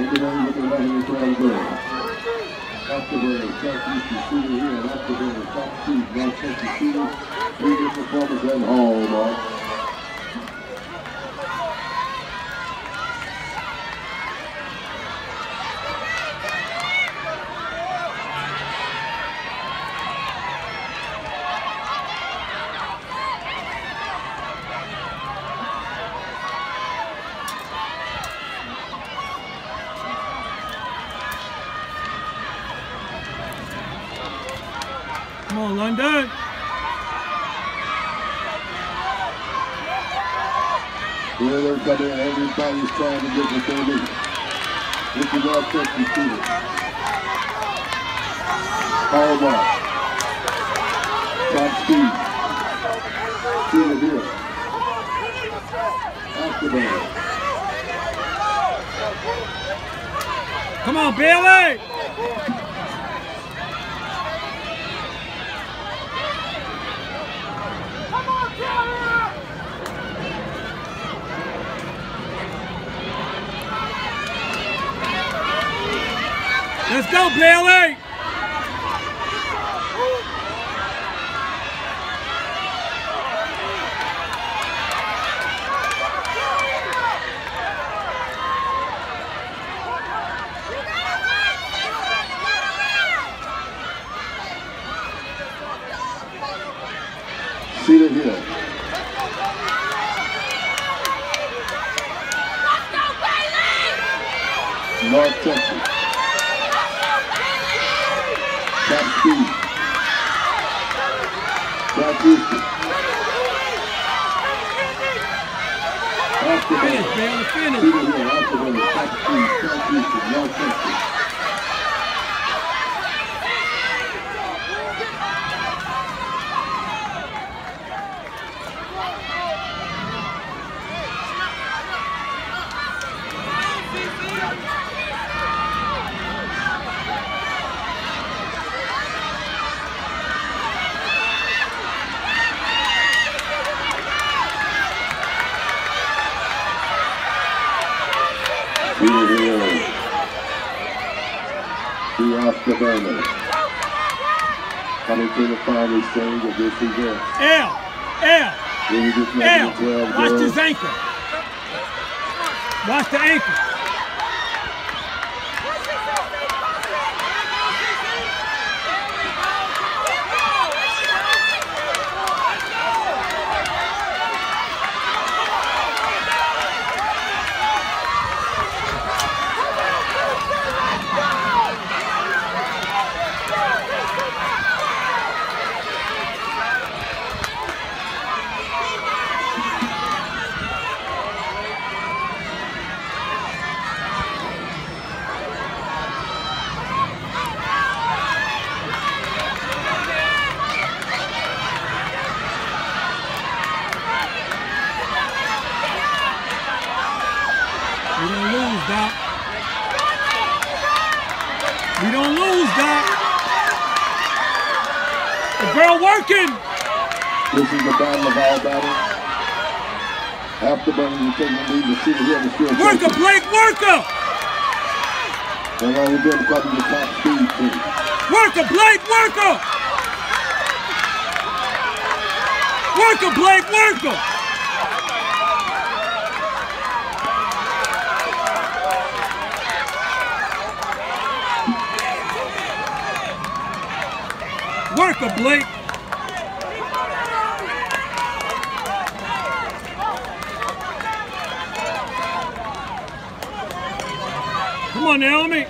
Underway with the 11 and 12 girls. Afterway, Southeastern Cedar here and Afterway, South Street, North Central Cedar. Leader performance and hallmark. Come on, London. Here coming. Everybody's trying to get what they need. This is all Texas students. Hallmark. Top speed. Hill. Afterburn. Come on, Bailey. Let's go, Bailey! Cedar Hill. North Texas. Top Houston. After Finish, Bailey, finish. Cedar Hill, after that, Top speed, South Houston, North Texas. Cedar Hill. The Afterburner. Coming to the final stage of this event. L, L, Really just making L. Watch girls. this anchor. Watch the anchor. We don't lose, Doc. We don't lose, Doc. The girl working. This is the battle of all battles. Afterburner will take the lead. The Cedar Hill is still Worker. Blake, worker. And all of them come to the top speed team. Worker, Blake, worker. Worker, Blake, worker. Worker, Blake. Come on, Naomi.